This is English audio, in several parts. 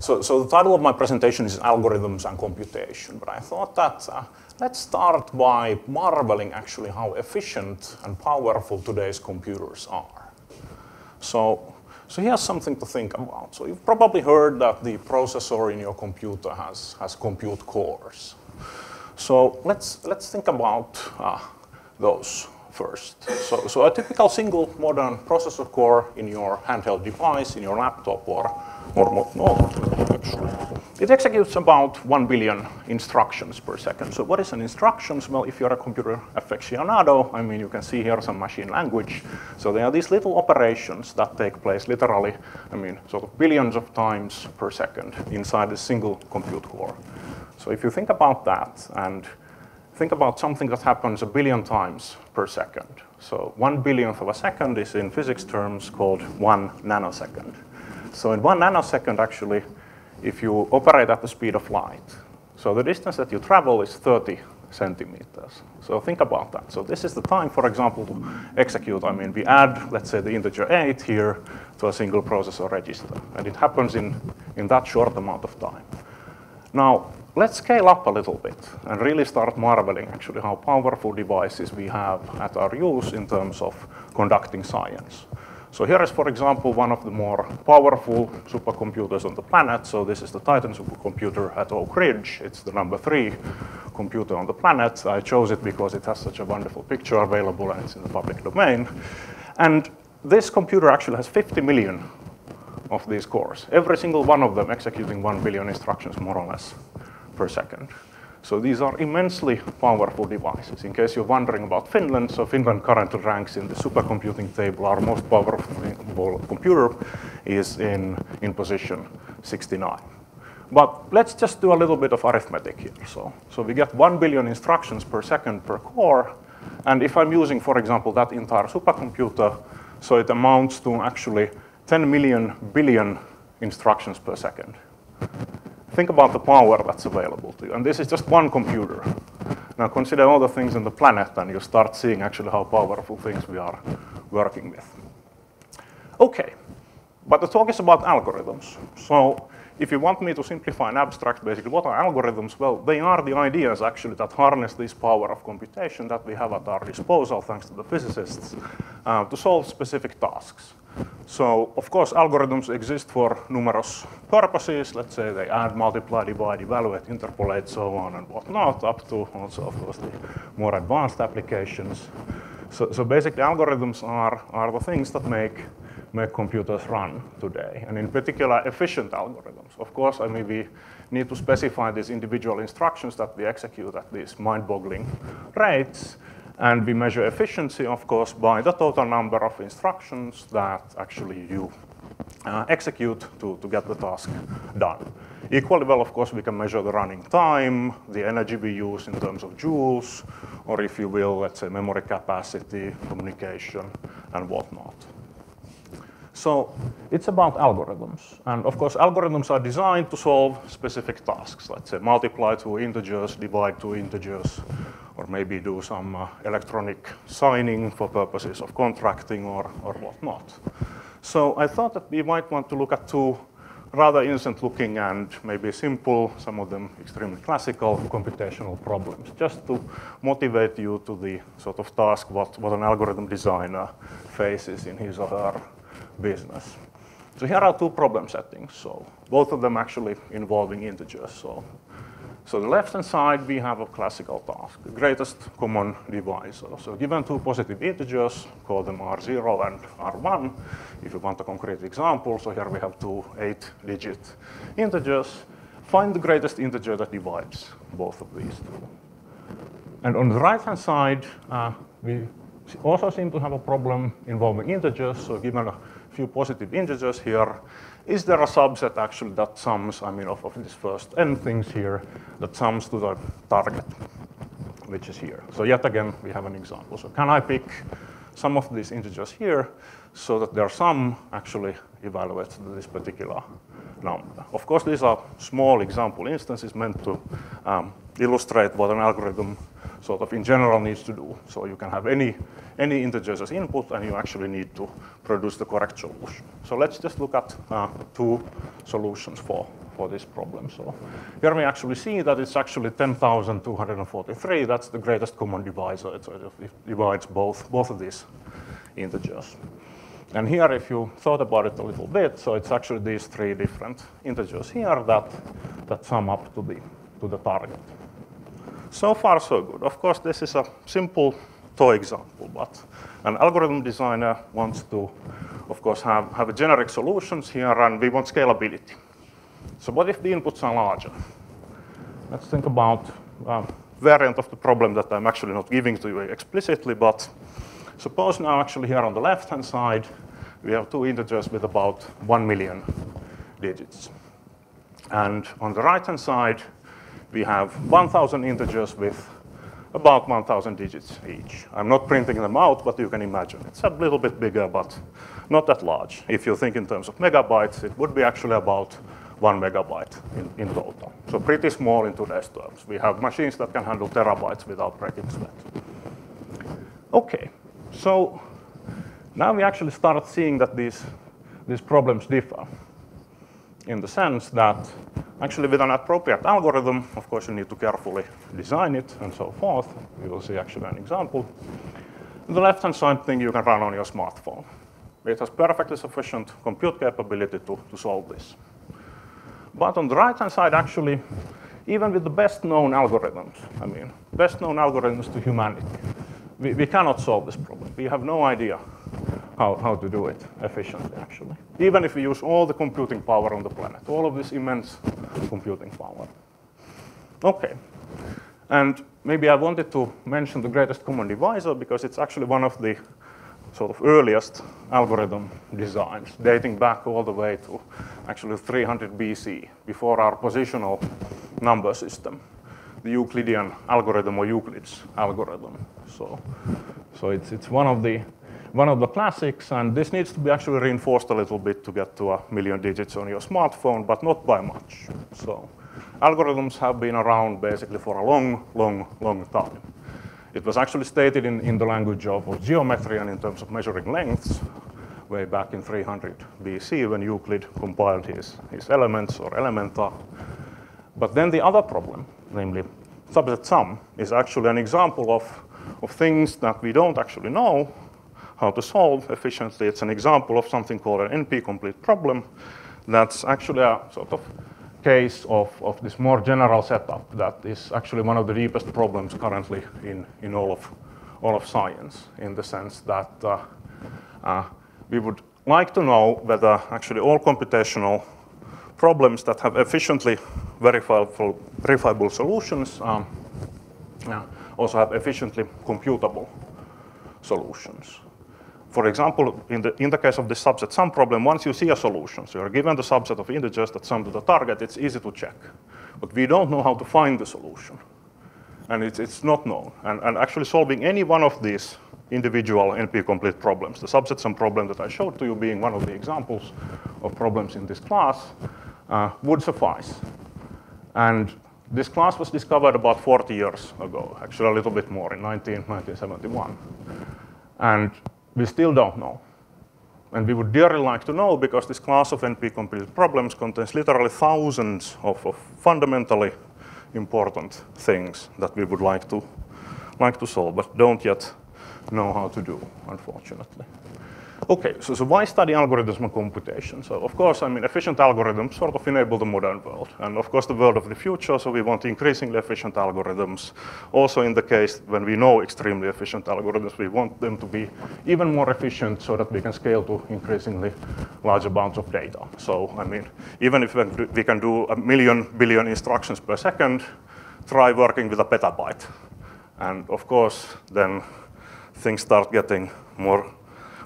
So, so the title of my presentation is Algorithms and Computation, but I thought that uh, let's start by marveling actually how efficient and powerful today's computers are. So, so here's something to think about. So you've probably heard that the processor in your computer has, has compute cores. So let's, let's think about uh, those first. So, so a typical single modern processor core in your handheld device, in your laptop or, or no, actually. It executes about 1 billion instructions per second. So what is an instructions? Well, if you're a computer aficionado, I mean, you can see here some machine language. So there are these little operations that take place literally, I mean, sort of billions of times per second inside a single compute core. So if you think about that and think about something that happens a billion times per second. So one billionth of a second is in physics terms called one nanosecond. So in one nanosecond, actually, if you operate at the speed of light, so the distance that you travel is 30 centimeters. So think about that. So this is the time, for example, to execute. I mean, we add, let's say, the integer 8 here to a single processor register. And it happens in, in that short amount of time. Now, let's scale up a little bit and really start marveling actually how powerful devices we have at our use in terms of conducting science. So here is, for example, one of the more powerful supercomputers on the planet. So this is the Titan supercomputer at Oak Ridge. It's the number three computer on the planet. I chose it because it has such a wonderful picture available and it's in the public domain. And this computer actually has 50 million of these cores, every single one of them executing 1 billion instructions more or less per second. So these are immensely powerful devices. In case you're wondering about Finland, so Finland currently ranks in the supercomputing table. Our most powerful computer is in, in position 69. But let's just do a little bit of arithmetic here. So, so we get 1 billion instructions per second per core. And if I'm using, for example, that entire supercomputer, so it amounts to actually 10 million billion instructions per second think about the power that's available to you. And this is just one computer. Now consider all the things on the planet and you start seeing actually how powerful things we are working with. Okay, but the talk is about algorithms. So if you want me to simplify and abstract basically what are algorithms, well, they are the ideas actually that harness this power of computation that we have at our disposal thanks to the physicists uh, to solve specific tasks. So of course, algorithms exist for numerous purposes. Let's say they add, multiply, divide, evaluate, interpolate, so on and whatnot, up to also, of course, the more advanced applications. So, so basically, algorithms are, are the things that make, make computers run today, and in particular, efficient algorithms. Of course, I mean, we need to specify these individual instructions that we execute at these mind-boggling rates, and we measure efficiency, of course, by the total number of instructions that actually you uh, execute to, to get the task done. Equally well, of course, we can measure the running time, the energy we use in terms of joules, or if you will, let's say memory capacity, communication, and whatnot. So it's about algorithms. And of course, algorithms are designed to solve specific tasks. Let's say multiply two integers, divide two integers, or maybe do some uh, electronic signing for purposes of contracting or, or whatnot. So I thought that we might want to look at two rather innocent looking and maybe simple, some of them extremely classical computational problems, just to motivate you to the sort of task what, what an algorithm designer faces in his or her business. So here are two problem settings. So both of them actually involving integers. So so the left-hand side, we have a classical task, the greatest common divisor. So given two positive integers, call them R0 and R1. If you want a concrete example, so here we have two eight-digit integers. Find the greatest integer that divides both of these two. And on the right-hand side, uh, we also seem to have a problem involving integers. So given a few positive integers here, is there a subset actually that sums, I mean, of, of this first n things here, that sums to the target, which is here. So yet again, we have an example. So can I pick some of these integers here so that their sum actually evaluates to this particular number. Of course, these are small example instances meant to um, illustrate what an algorithm sort of in general needs to do. So you can have any, any integers as input and you actually need to produce the correct solution. So let's just look at uh, two solutions for, for this problem. So here we actually see that it's actually 10,243. That's the greatest common divisor. It, it divides both, both of these integers. And here, if you thought about it a little bit, so it's actually these three different integers here that, that sum up to the, to the target. So far, so good. Of course, this is a simple toy example, but an algorithm designer wants to, of course, have, have generic solutions here, and we want scalability. So what if the inputs are larger? Let's think about a variant of the problem that I'm actually not giving to you explicitly, but suppose now actually here on the left-hand side, we have two integers with about 1 million digits. And on the right-hand side, we have 1,000 integers with about 1,000 digits each. I'm not printing them out, but you can imagine. It's a little bit bigger, but not that large. If you think in terms of megabytes, it would be actually about one megabyte in, in total. So pretty small in today's terms. We have machines that can handle terabytes without breaking sweat. Okay, so now we actually start seeing that these, these problems differ in the sense that actually with an appropriate algorithm, of course you need to carefully design it and so forth. We will see actually an example. The left-hand side thing you can run on your smartphone. It has perfectly sufficient compute capability to, to solve this. But on the right-hand side, actually, even with the best known algorithms, I mean, best known algorithms to humanity, we, we cannot solve this problem. We have no idea how, how to do it efficiently, actually. Even if we use all the computing power on the planet, all of this immense computing power. Okay. And maybe I wanted to mention the greatest common divisor because it's actually one of the sort of earliest algorithm designs, dating back all the way to actually 300 BC, before our positional number system, the Euclidean algorithm or Euclid's algorithm. So, so it's, it's one of the one of the classics, and this needs to be actually reinforced a little bit to get to a million digits on your smartphone, but not by much. So algorithms have been around basically for a long, long, long time. It was actually stated in, in the language of, geometry and in terms of measuring lengths way back in 300 BC when Euclid compiled his, his elements or elementa. But then the other problem, namely subset sum, is actually an example of, of things that we don't actually know how to solve efficiently. It's an example of something called an NP-complete problem. That's actually a sort of case of, of this more general setup that is actually one of the deepest problems currently in, in all, of, all of science, in the sense that uh, uh, we would like to know whether actually all computational problems that have efficiently verifiable, verifiable solutions um, also have efficiently computable solutions. For example, in the, in the case of the subset sum problem, once you see a solution, so you're given the subset of integers that sum to the target, it's easy to check. But we don't know how to find the solution. And it's, it's not known. And, and actually solving any one of these individual NP-complete problems, the subset sum problem that I showed to you being one of the examples of problems in this class, uh, would suffice. And this class was discovered about 40 years ago, actually a little bit more, in 19, 1971. And we still don't know. And we would dearly like to know because this class of NP-complete problems contains literally thousands of, of, fundamentally important things that we would like to, like to solve, but don't yet know how to do, unfortunately. Okay, so, so why study algorithms and computation? So of course, I mean, efficient algorithms sort of enable the modern world. And of course, the world of the future, so we want increasingly efficient algorithms. Also in the case when we know extremely efficient algorithms, we want them to be even more efficient so that we can scale to increasingly large amounts of data. So, I mean, even if we can do a million billion instructions per second, try working with a petabyte. And of course, then things start getting more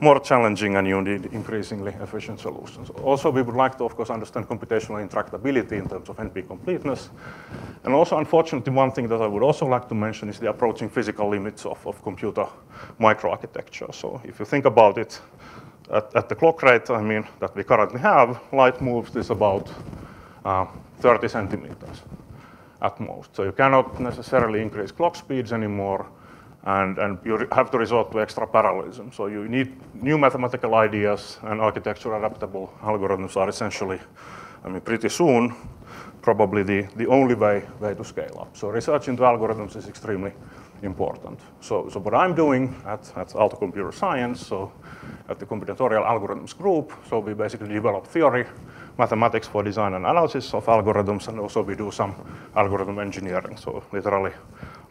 more challenging and you need increasingly efficient solutions. Also, we would like to, of course, understand computational intractability in terms of NP completeness. And also, unfortunately, one thing that I would also like to mention is the approaching physical limits of, of computer microarchitecture. So if you think about it, at, at, the clock rate, I mean, that we currently have, light moves is about uh, 30 centimeters at most. So you cannot necessarily increase clock speeds anymore and, and you have to resort to extra parallelism. So you need new mathematical ideas and architecture adaptable algorithms are essentially I mean, pretty soon, probably the, the only way, way to scale up. So research into algorithms is extremely important. So, so what I'm doing at, at Aalto Computer Science, so at the combinatorial algorithms group, so we basically develop theory, mathematics for design and analysis of algorithms, and also we do some algorithm engineering, so literally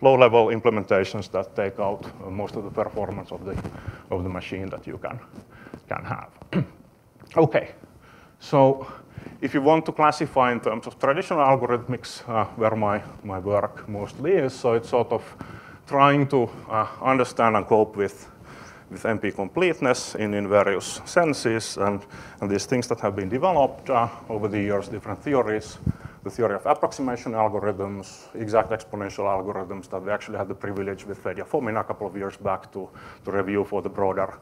low-level implementations that take out uh, most of the performance of the, of the machine that you can, can have. okay, so if you want to classify in terms of traditional algorithmics, uh, where my, my work mostly is, so it's sort of trying to uh, understand and cope with, with NP completeness in, in various senses, and, and these things that have been developed uh, over the years, different theories, the theory of approximation algorithms, exact exponential algorithms that we actually had the privilege with Fedja Fomin a couple of years back to, to review for the broader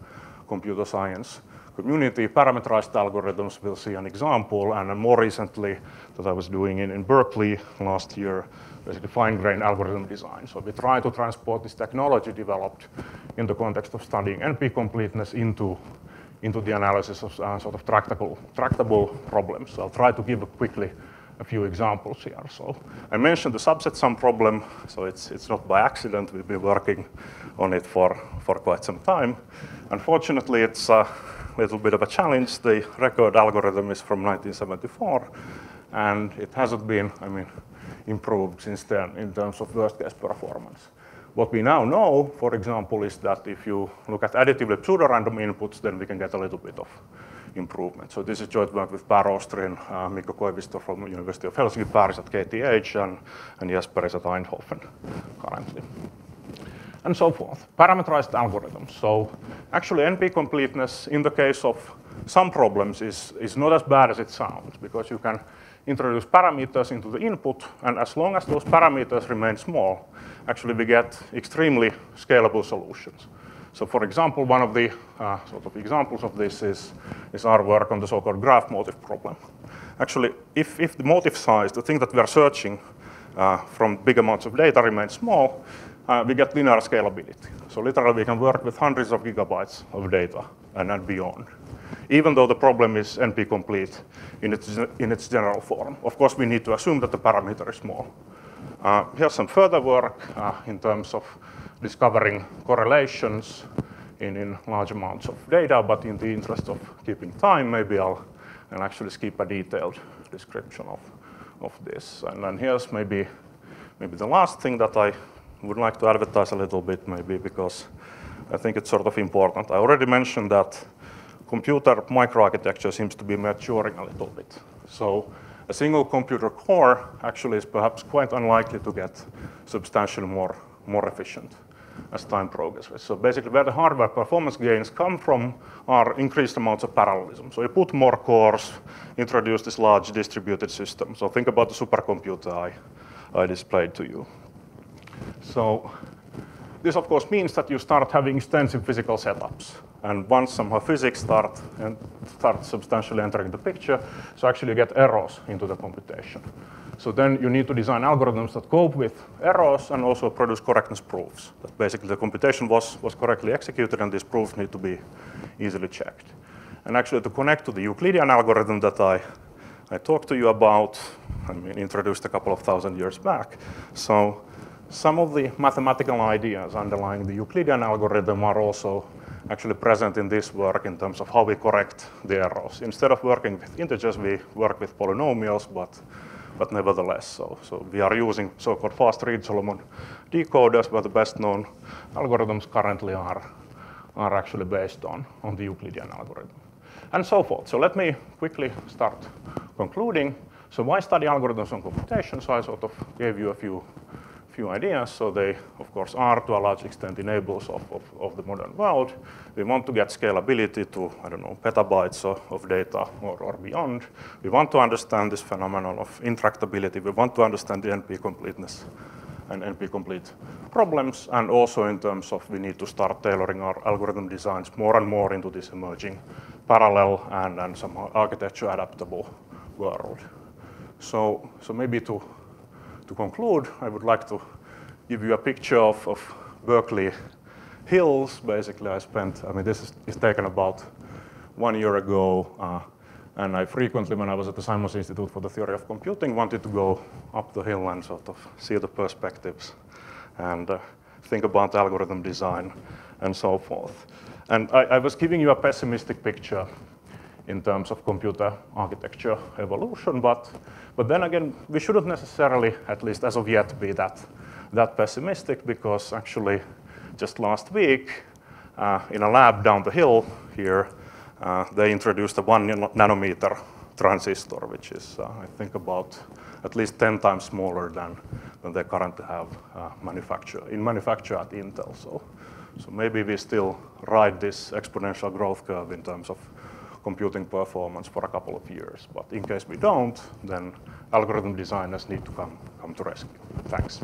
computer science community. Parameterized algorithms, we'll see an example, and more recently that I was doing in, in Berkeley last year, basically fine-grained algorithm design. So we try to transport this technology developed in the context of studying NP completeness into, into the analysis of uh, sort of tractable, tractable problems. So I'll try to give quickly a few examples here. So I mentioned the subset sum problem, so it's, it's not by accident. We've been working on it for, for quite some time. Unfortunately, it's a little bit of a challenge. The record algorithm is from 1974, and it hasn't been, I mean, improved since then in terms of worst case performance. What we now know, for example, is that if you look at additively pseudo-random inputs, then we can get a little bit of improvement. So this is joint work with Per Austrin, uh, Mikko Koivisto from University of Helsinki, Paris at KTH, and, and Jesper is at Eindhoven currently. And so forth. Parameterized algorithms. So actually NP completeness in the case of some problems is, is not as bad as it sounds because you can introduce parameters into the input, and as long as those parameters remain small, actually we get extremely scalable solutions. So for example, one of the uh, sort of examples of this is, is our work on the so-called graph motif problem. Actually, if, if the motif size, the thing that we are searching uh, from big amounts of data remains small, uh, we get linear scalability. So literally we can work with hundreds of gigabytes of data and, then beyond even though the problem is NP-complete in its, in its general form. Of course, we need to assume that the parameter is small. Uh, here's some further work uh, in terms of discovering correlations in, in large amounts of data, but in the interest of keeping time, maybe I'll, I'll actually skip a detailed description of, of this. And then here's maybe, maybe the last thing that I would like to advertise a little bit, maybe because I think it's sort of important. I already mentioned that computer microarchitecture seems to be maturing a little bit. So a single computer core actually is perhaps quite unlikely to get substantially more, more efficient as time progresses. So basically where the hardware performance gains come from are increased amounts of parallelism. So you put more cores, introduce this large distributed system. So think about the supercomputer I, I displayed to you. So this of course means that you start having extensive physical setups. And once somehow physics start and start substantially entering the picture, so actually you get errors into the computation. So then you need to design algorithms that cope with errors and also produce correctness proofs. That basically the computation was, was correctly executed and these proofs need to be easily checked. And actually to connect to the Euclidean algorithm that I, I talked to you about, I mean, introduced a couple of thousand years back. So some of the mathematical ideas underlying the Euclidean algorithm are also actually present in this work in terms of how we correct the errors. Instead of working with integers, we work with polynomials, but, but nevertheless, so, so we are using so-called fast Reed-Solomon decoders, but the best known algorithms currently are, are actually based on, on the Euclidean algorithm, and so forth. So let me quickly start concluding. So why study algorithms on computation? So I sort of gave you a few few ideas. So they, of course, are to a large extent enablers of, of, of the modern world. We want to get scalability to, I don't know, petabytes of, of data or, or beyond. We want to understand this phenomenon of intractability. We want to understand the NP completeness and NP complete problems. And also in terms of we need to start tailoring our algorithm designs more and more into this emerging parallel and, and some architecture adaptable world. So, so maybe to to conclude, I would like to give you a picture of, of Berkeley Hills. Basically, I spent, I mean, this is, is taken about one year ago. Uh, And I frequently, when I was at the Simons Institute for the Theory of Computing, wanted to go up the hill and sort of see the perspectives and uh, think about algorithm design and so forth. And I, I was giving you a pessimistic picture in terms of computer architecture evolution. But, but then again, we shouldn't necessarily, at least as of yet, be that, that pessimistic because actually just last week uh, in a lab down the hill here, uh, they introduced a one nanometer transistor, which is, uh, I think, about at least 10 times smaller than, than they currently have uh, manufacture, in manufacture at Intel. So, so maybe we still ride this exponential growth curve in terms of computing performance for a couple of years. But in case we don't, then algorithm designers need to come, come to rescue. Thanks.